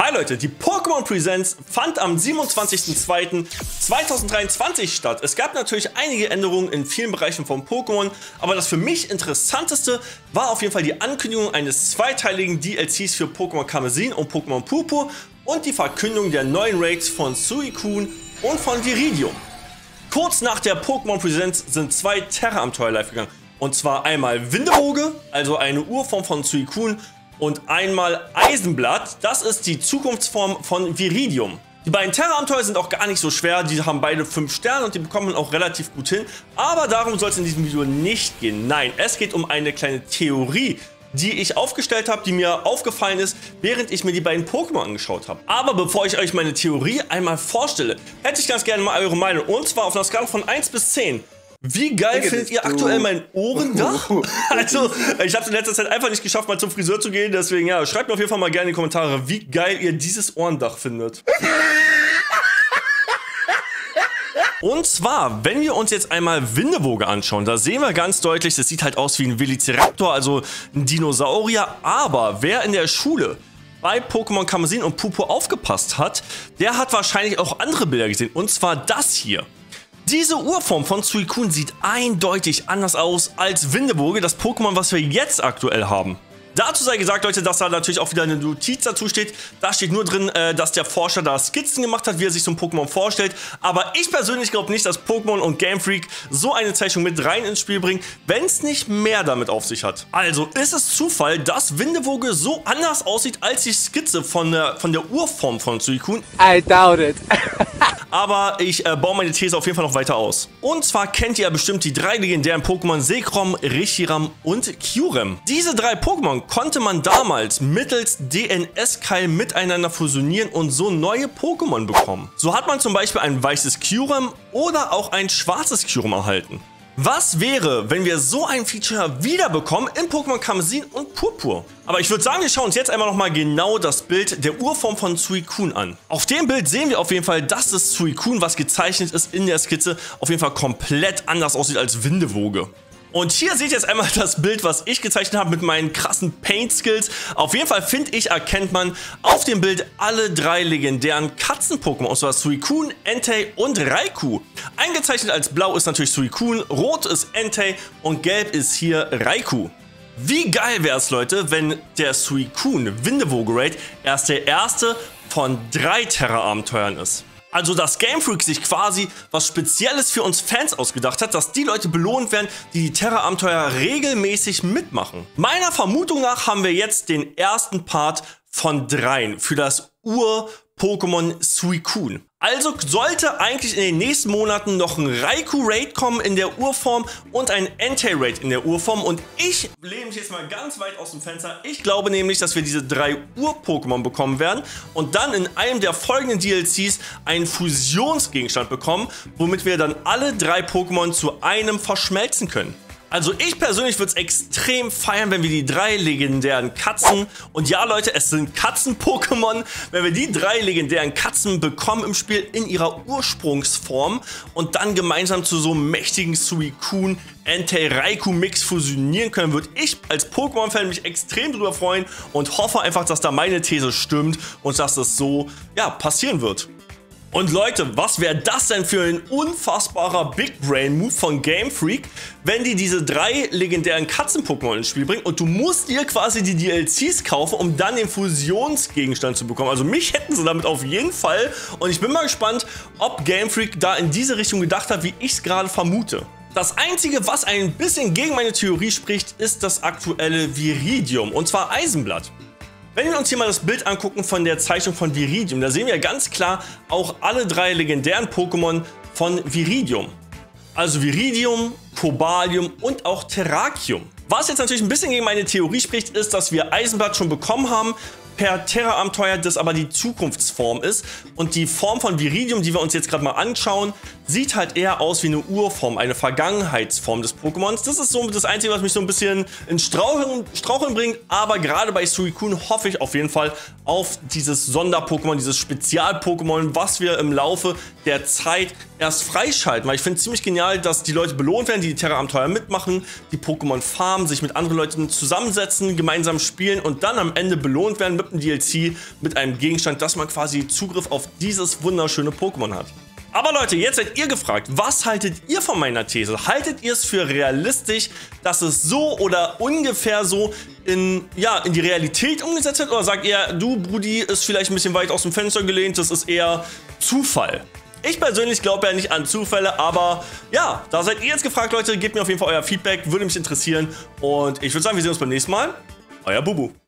Hi Leute, die Pokémon Presents fand am 27.02.2023 statt. Es gab natürlich einige Änderungen in vielen Bereichen von Pokémon, aber das für mich interessanteste war auf jeden Fall die Ankündigung eines zweiteiligen DLCs für Pokémon Karmesin und Pokémon Purpur und die Verkündung der neuen Raids von Suicune und von Viridium. Kurz nach der Pokémon Presents sind zwei Terra-Abenteuer live gegangen. Und zwar einmal Windewoge, also eine Urform von Suicune und einmal Eisenblatt. Das ist die Zukunftsform von Viridium. Die beiden Terra-Abenteuer sind auch gar nicht so schwer, die haben beide 5 Sterne und die bekommen auch relativ gut hin. Aber darum soll es in diesem Video nicht gehen. Nein, es geht um eine kleine Theorie, die ich aufgestellt habe, die mir aufgefallen ist, während ich mir die beiden Pokémon angeschaut habe. Aber bevor ich euch meine Theorie einmal vorstelle, hätte ich ganz gerne mal eure Meinung. Und zwar auf einer Skala von 1 bis 10. Wie geil Digga, findet ihr aktuell mein Ohrendach? also, ich habe es in letzter Zeit einfach nicht geschafft, mal zum Friseur zu gehen. Deswegen, ja, schreibt mir auf jeden Fall mal gerne in die Kommentare, wie geil ihr dieses Ohrendach findet. Und zwar, wenn wir uns jetzt einmal Windewoge anschauen, da sehen wir ganz deutlich, das sieht halt aus wie ein Velociraptor, also ein Dinosaurier. Aber wer in der Schule bei Pokémon Kamezin und Pupu aufgepasst hat, der hat wahrscheinlich auch andere Bilder gesehen. Und zwar das hier. Diese Urform von Suicune sieht eindeutig anders aus als Windewoge, das Pokémon, was wir jetzt aktuell haben. Dazu sei gesagt, Leute, dass da natürlich auch wieder eine Notiz dazu steht. Da steht nur drin, äh, dass der Forscher da Skizzen gemacht hat, wie er sich so ein Pokémon vorstellt. Aber ich persönlich glaube nicht, dass Pokémon und Game Freak so eine Zeichnung mit rein ins Spiel bringen, wenn es nicht mehr damit auf sich hat. Also ist es Zufall, dass Windewoge so anders aussieht als die Skizze von der, von der Urform von Suicune? I doubt it. aber ich äh, baue meine These auf jeden Fall noch weiter aus. Und zwar kennt ihr ja bestimmt die drei legendären Pokémon Sekrom, Reshiram und Kyurem. Diese drei Pokémon konnte man damals mittels DNS-Keil miteinander fusionieren und so neue Pokémon bekommen. So hat man zum Beispiel ein weißes Kyurem oder auch ein schwarzes Kyurem erhalten. Was wäre, wenn wir so ein Feature wiederbekommen in Pokémon Kamezin und Purpur? Aber ich würde sagen, wir schauen uns jetzt einmal nochmal genau das Bild der Urform von Suicune an. Auf dem Bild sehen wir auf jeden Fall, dass das Suicune, was gezeichnet ist in der Skizze, auf jeden Fall komplett anders aussieht als Windewoge. Und hier seht ihr jetzt einmal das Bild, was ich gezeichnet habe mit meinen krassen Paint-Skills. Auf jeden Fall, finde ich, erkennt man auf dem Bild alle drei legendären Katzen-Pokémon, und zwar Suicune, Entei und Raikou. Eingezeichnet als blau ist natürlich Suicune, rot ist Entei und gelb ist hier Raikou. Wie geil wäre es, Leute, wenn der Suicune Windewoge Raid erst der erste von drei Terra-Abenteuern ist. Also, dass Game Freak sich quasi was Spezielles für uns Fans ausgedacht hat, dass die Leute belohnt werden, die die Terra-Abenteuer regelmäßig mitmachen. Meiner Vermutung nach haben wir jetzt den ersten Part von dreien für das Ur-Pokémon Suicune. Also sollte eigentlich in den nächsten Monaten noch ein Raikou-Raid kommen in der Urform und ein Entei-Raid in der Urform. Und ich lehne mich jetzt mal ganz weit aus dem Fenster. Ich glaube nämlich, dass wir diese drei Ur-Pokémon bekommen werden und dann in einem der folgenden DLCs einen Fusionsgegenstand bekommen, womit wir dann alle drei Pokémon zu einem verschmelzen können. Also ich persönlich würde es extrem feiern, wenn wir die drei legendären Katzen, und ja Leute, es sind Katzen-Pokémon, wenn wir die drei legendären Katzen bekommen im Spiel in ihrer Ursprungsform und dann gemeinsam zu so einem mächtigen Suicune Entei Raikou Mix fusionieren können, würde ich als Pokémon-Fan mich extrem drüber freuen und hoffe einfach, dass da meine These stimmt und dass das so, ja, passieren wird. Und Leute, was wäre das denn für ein unfassbarer Big Brain Move von Game Freak, wenn die diese drei legendären Katzen-Pokémon ins Spiel bringen und du musst dir quasi die DLCs kaufen, um dann den Fusionsgegenstand zu bekommen. Also mich hätten sie damit auf jeden Fall und ich bin mal gespannt, ob Game Freak da in diese Richtung gedacht hat, wie ich es gerade vermute. Das einzige, was ein bisschen gegen meine Theorie spricht, ist das aktuelle Viridium und zwar Eisenblatt. Wenn wir uns hier mal das Bild angucken von der Zeichnung von Viridium, da sehen wir ganz klar auch alle drei legendären Pokémon von Viridium. Also Viridium, Cobalium und auch Terrakium. Was jetzt natürlich ein bisschen gegen meine Theorie spricht, ist, dass wir Eisenblatt schon bekommen haben per Terra-Abenteuer, das aber die Zukunftsform ist. Und die Form von Viridium, die wir uns jetzt gerade mal anschauen, sieht halt eher aus wie eine Urform, eine Vergangenheitsform des Pokémons. Das ist so das Einzige, was mich so ein bisschen in Straucheln, Straucheln bringt. Aber gerade bei Suicune hoffe ich auf jeden Fall auf dieses Sonder-Pokémon, dieses Spezial-Pokémon, was wir im Laufe der Zeit erst freischalten. Weil ich finde es ziemlich genial, dass die Leute belohnt werden, die die Terra-Abenteuer mitmachen, die Pokémon farmen, sich mit anderen Leuten zusammensetzen, gemeinsam spielen und dann am Ende belohnt werden mit einem DLC, mit einem Gegenstand, dass man quasi Zugriff auf dieses wunderschöne Pokémon hat. Aber Leute, jetzt seid ihr gefragt, was haltet ihr von meiner These? Haltet ihr es für realistisch, dass es so oder ungefähr so in, ja, in die Realität umgesetzt wird? Oder sagt ihr, du Brudi, ist vielleicht ein bisschen weit aus dem Fenster gelehnt, das ist eher Zufall? Ich persönlich glaube ja nicht an Zufälle, aber ja, da seid ihr jetzt gefragt, Leute. Gebt mir auf jeden Fall euer Feedback, würde mich interessieren. Und ich würde sagen, wir sehen uns beim nächsten Mal. Euer Bubu.